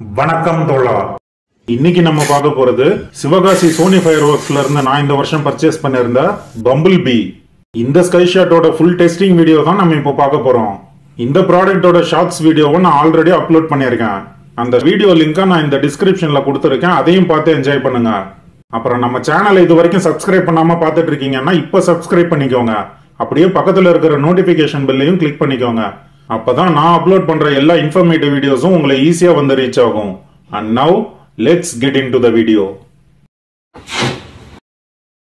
வணக்கம் தோழா. இன்னைக்கு நம்ம பார்க்க போறது சிவகாசி சோனி ஃபயர் ஒர்க்ஸ்ல இருந்து நான் இந்த வருஷம் பர்ச்சேஸ் பண்ணிருந்த பம்பிள் பி இந்த ஸ்கை ஷாட்டோட ஃபுல் டெஸ்டிங் வீடியோ தான் நம்ம இப்போ பார்க்க போறோம். இந்த ப்ராடக்ட்டோட ஷார்ட்ஸ் வீடியோவை நான் ஆல்ரெடி அப்லோட் பண்ணியிருக்கேன். அந்த வீடியோ லிங்கை நான் இந்த டிஸ்கிரிப்ஷன்ல கொடுத்துருக்கேன். அதையும் பார்த்து என்ஜாய் பண்ணுங்க. அப்புறம் நம்ம சேனலை இது வரைக்கும் சப்ஸ்கிரைப் பண்ணாம பார்த்துட்டு இருக்கீங்கன்னா இப்போ சப்ஸ்கிரைப் பண்ணிக்கோங்க. அப்படியே பக்கத்தில் இருக்கிற நோட்டிபிகேஷன் பில்லையும் கிளிக் பண்ணிக்கோங்க. அப்பதான் நான் அப்லோட் பண்ற எல்லா இன்ஃபர்மேட்டிவ் வீடியோஸும் உங்களை ஈஸியா வந்து ரீச் ஆகும். And now let's get into the video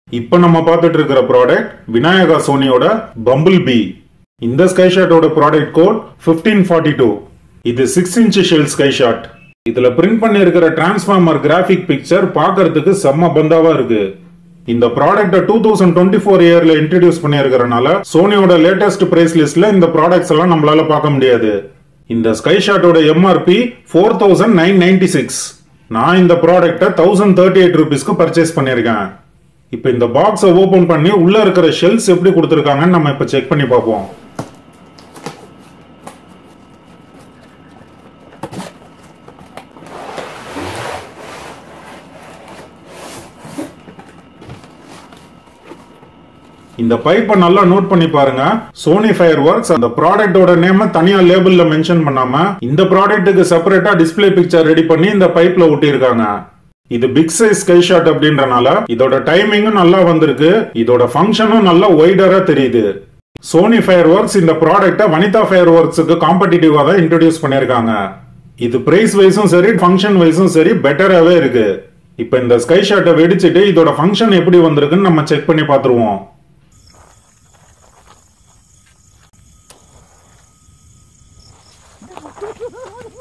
இப்போ நம்ம பார்த்துட்டு இருக்கிற ப்ராடக்ட் விநாயகா சோனியோட பம்பிள் பி இந்த ஸ்கை ஷாட்டோட ப்ராடக்ட் கோட் 1542 ஃபார்ட்டி டூ இது six inch shell sky shot இதுல பிரிண்ட் பண்ணி இருக்கிற டிரான்ஸ்ஃபார்மர் கிராஃபிக் பிக்சர் பாக்குறதுக்கு செம்ம பந்தாவா இருக்கு. இந்த ப்ராடக்ட்டை டூ தௌசண்ட் டுவெண்ட்டி ஃபோர் இயர்ல இன்ட்ரடியூஸ் பண்ணியிருக்கிறனால சோனியோட லேட்டஸ்ட் பிரைஸ் லிஸ்ட்ல இந்த ப்ராடக்ட்ஸ் எல்லாம் நம்மளால பார்க்க முடியாது. இந்த sky ஷாட்டோட MRP four thousand nine ninety six நான் இந்த ப்ராடக்ட்டை தௌசண்ட் தேர்ட்டி எயிட் ருபீஸ்க்கு பர்ச்சேஸ் பண்ணியிருக்கேன். இப்போ இந்த பாக்ஸை ஓபன் பண்ணி உள்ள இருக்கிற ஷெல்ஸ் எப்படி கொடுத்துருக்காங்கன்னு நம்ம இப்போ செக் பண்ணி பார்ப்போம். இந்த பைப்பை நல்லா நோட் பண்ணி பாருங்க. சோனி ஃபயர் ஒர்க்ஸ் அந்த ப்ராடக்ட்டோட நேம தனியா லேபிள்ல மென்ஷன் பண்ணாம இந்த ப்ராடக்ட்டுக்கு செப்பரேட்டா டிஸ்ப்ளே பிக்சர் ரெடி பண்ணி இந்த பைப்ல ஒட்டியிருக்காங்க. இது பிக் சைஸ் ஸ்கை ஷாட் அப்படின்றனால இதோட டைமிங்கும் நல்லா வந்திருக்கு. இதோட ஃபங்க்ஷனும் நல்லா ஒய்டரா தெரியுது. சோனி ஃபயர் ஒர்க்ஸ் இந்த ப்ராடக்ட்டை வனிதா ஃபயர் ஒர்க்ஸுக்கு காம்படிட்டிவாக தான் இன்ட்ரடியூஸ் பண்ணியிருக்காங்க. இது பிரைஸ் வைஸும் சரி ஃபங்க்ஷன் வைஸும் சரி பெட்டராகவே இருக்கு. இப்போ இந்த ஸ்கை ஷாட்டை வெடிச்சிட்டு இதோட ஃபங்க்ஷன் எப்படி வந்திருக்குன்னு நம்ம செக் பண்ணி பார்த்துருவோம்.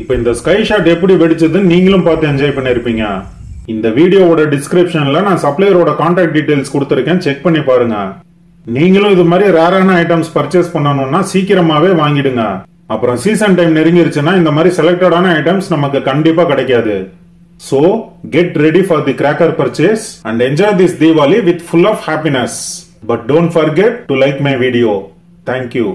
இப்போ இந்த ஸ்கை ஷாட் எப்படி வெடிச்சதுன்னு நீங்களும் பார்த்து என்ஜாய் பண்ணிருப்பீங்க. இந்த வீடியோவோட டிஸ்கிரிப்ஷன்ல நான் சப்ளையரோட கான்டாக்ட் டீடைல்ஸ் கொடுத்துருக்கேன். செக் பண்ணி பாருங்க. நீங்களும் இது மாதிரி ரேரான ஐட்டம்ஸ் பர்ச்சேஸ் பண்ணணும்னா சீக்கிரமாவே வாங்கிடுங்க. அப்புறம் சீசன் டைம் நெருங்கிருச்சுன்னா இந்த மாதிரி செலக்டடான ஐட்டம்ஸ் நமக்கு கண்டிப்பா கிடைக்காது. So, get ready for the cracker purchase and enjoy this Deepavali with full of happiness but don't forget to like my video thank you.